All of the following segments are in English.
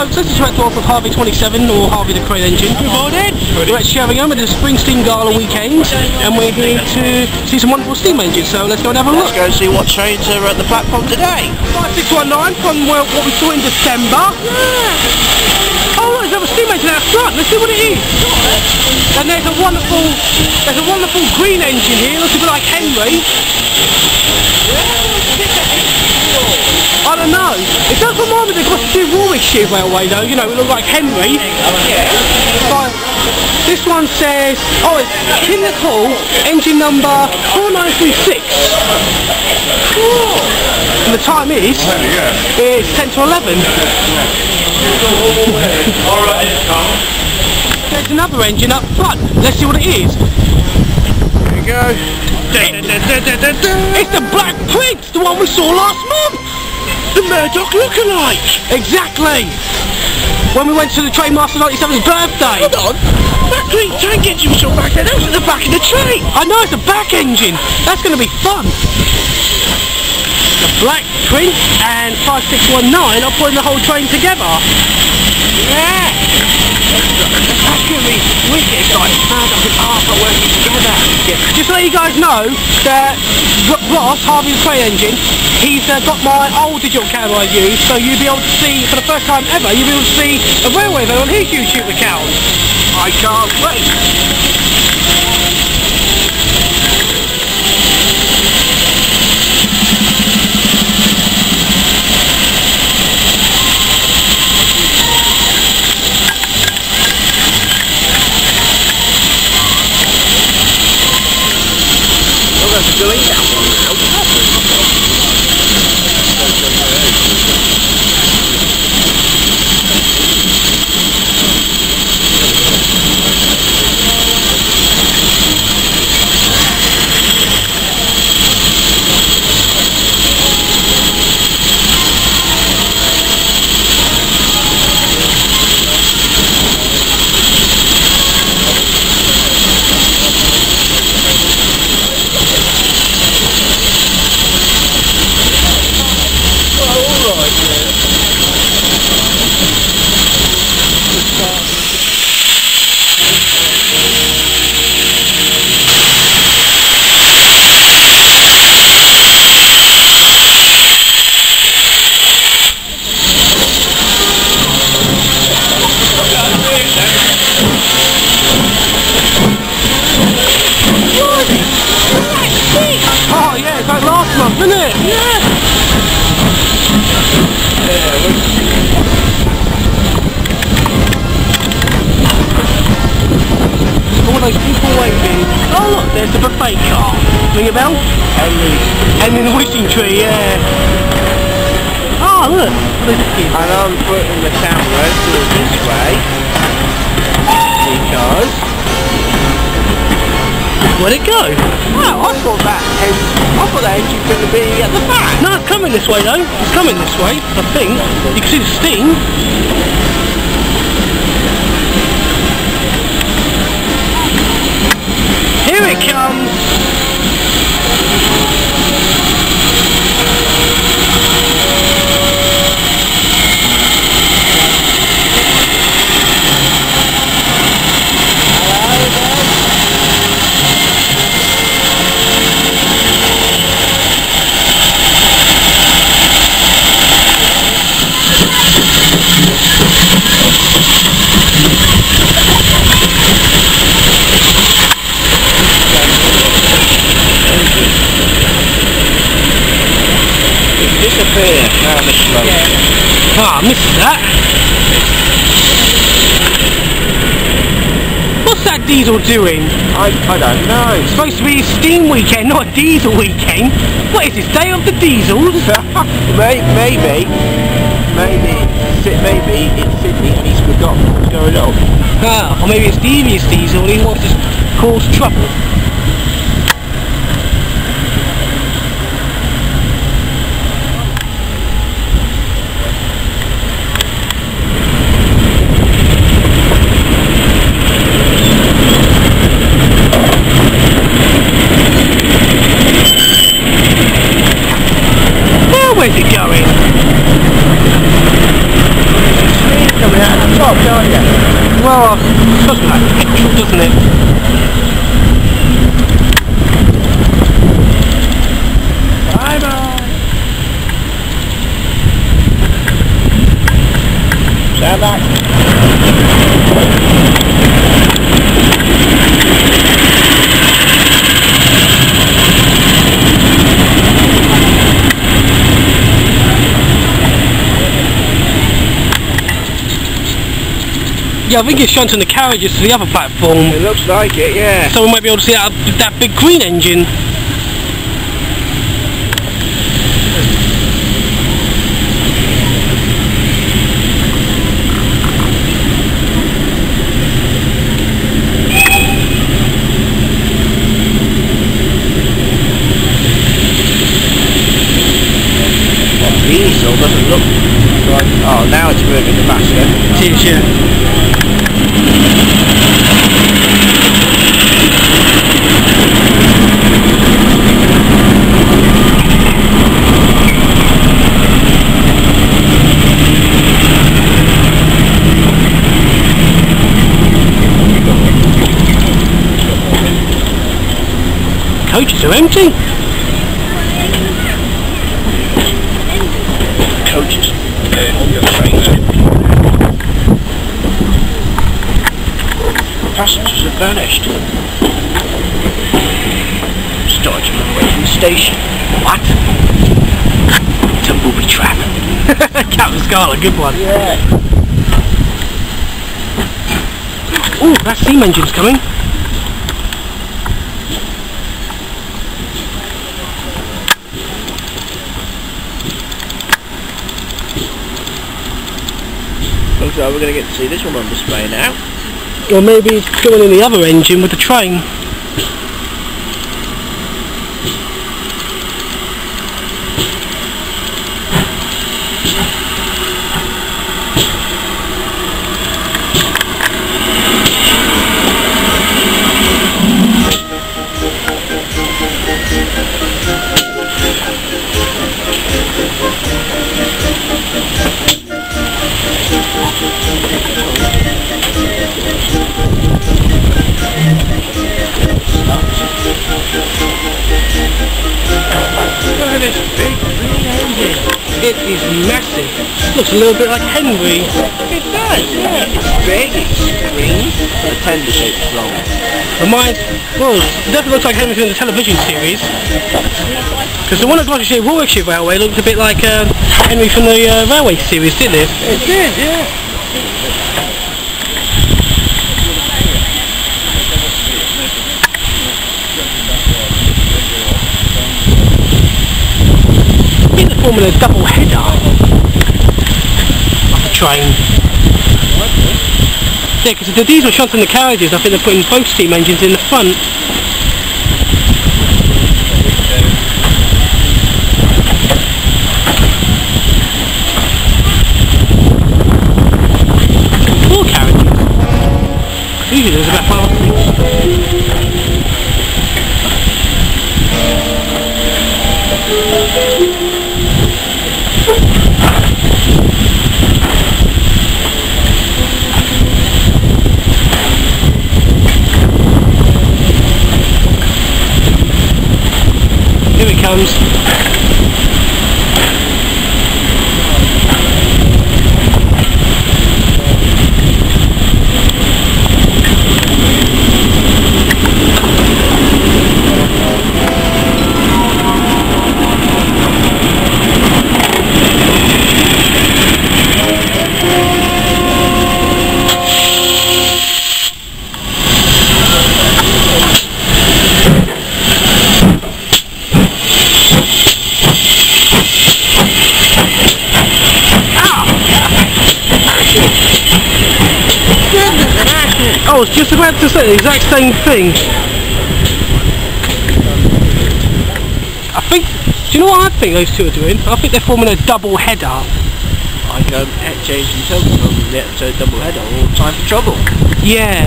folks, this is Matt Dwarf of Harvey 27 or Harvey the Crane Engine. Good morning. We're at Sheringham at the Spring Steam Gala weekend and we're here to see some wonderful steam engines, so let's go and have a look. Let's go and see what trains are at the platform today. 5619 from what we saw in December. Oh look, there's another steam engine out front, let's see what it is. And there's a wonderful, there's a wonderful green engine here, looks a bit like Henry. I don't know. It does remind me of the Gloucestershire Warwickshire Railway though, you know, it looks like Henry. But this one says, oh, it's Pinnacle, engine number 4936. And the time is, it's 10 to 11. There's another engine up front. Let's see what it is. Here we go. It's the Black Prince, the one we saw last month. The Murdoch lookalike. Exactly. When we went to the Trainmaster 97's birthday. Hold on. That green tank engine we saw back there, that was at the back of the train. I know it's a back engine. That's going to be fun. The Black Prince and 5619 are putting the whole train together. Yeah. That's going to be wicked. It's like Murdoch and Arthur working together. Just to let you guys know that Ross, Harvey's Crane Engine, he's uh, got my old digital camera I use, so you'll be able to see, for the first time ever, you'll be able to see a railway van on his YouTube account. I can't wait. Isn't it? Yeah. All those people waiting. Oh look, there's the buffet car. Ring a bell? Henry. And in the wishing tree, yeah. Oh look, look. And I'm putting the camera this way because Where'd it go? well, I thought that en- I thought that engine going to be at the back. No, it's coming this way though. It's coming this way, I think. You can see the steam. Here it comes. Disappear down the slope. Ah, I missed that. What's that diesel doing? I, I don't know. It's supposed to be a steam weekend, not a diesel weekend. What is this, day of the diesels? May- maybe, maybe, Si- maybe it's Sidney and he's forgotten what's going on. Ah, or maybe it's devious diesel and he wants to cause trouble. Well, where's it going? stop, don't you? Well, it doesn't like petrol, doesn't it? Bye bye. Stand back. Yeah, I think it's shunting the carriages to the other platform. It looks like it, yeah. So we might be able to see that, that big green engine. Look like... Oh, now it's moving faster. It is, yeah. Coaches are empty. Coaches. Trains. To from the station. What? Booby trap. Captain Scarlet, good one. Yeah. Ooh, that steam engine's coming. Looks like we're going to get to see this one on display now. Or maybe going in the other engine with the train. A little bit like Henry. It does, yeah. It's big, it's green, the tender shape's wrong. Reminds, well, it definitely looks like Henry from the television series. Because the one at Gloucestershire Warwickshire Railway looked a bit like uh, Henry from the uh, railway series, didn't it? It did, yeah. I think they're a double header. Train. Yeah, because the diesel shunts in the carriages, I think they're putting both steam engines in the front. Comes. I was just about to say the exact same thing. I think, do you know what I think those two are doing? I think they're forming a double header. Like um, James and on the episode Double Header, all time for trouble. Yeah,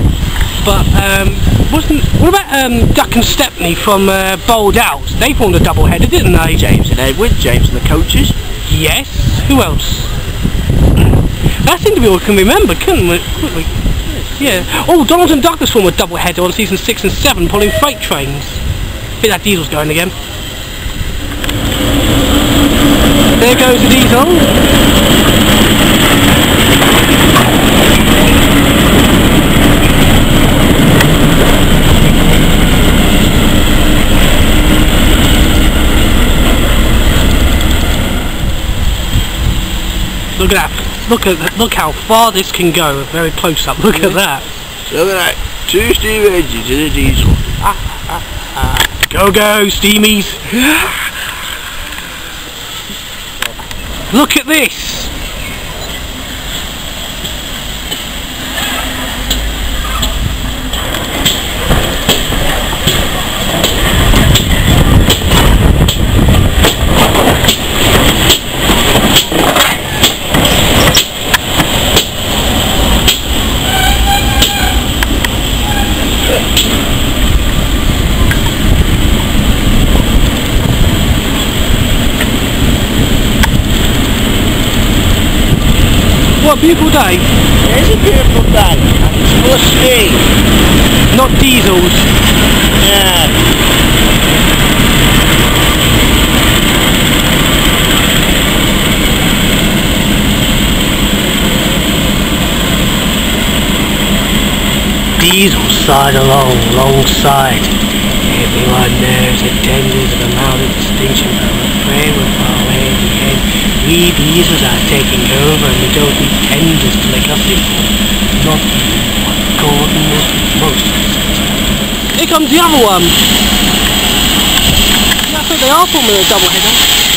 but um, wasn't, what about um, Duck and Stepney from uh, Bowled Out? They formed a double header, didn't they? James and Edward, James and the coaches. Yes, who else? That's the interview we can remember, couldn't we? Couldn't we? Yeah. Oh, Donald and Douglas one were double header on season six and seven, pulling freight trains. Think that diesel's going again. There goes the diesel. Look at that. Look at look how far this can go. Very close up. Look at mm-hmm. that. Look at that. Two steam engines in a diesel. Go go, steamies. Look at this. A beautiful day. It's a beautiful day. and It's full of steam. Not diesels. Yeah. Diesel side along, long side. Everyone knows the dangers of a mounted distinction but I'm afraid we're far away at the We diesels are taking over and we don't need tenders to make us equal. Not what Gordon was most Here comes the other one. I think they are forming a double header.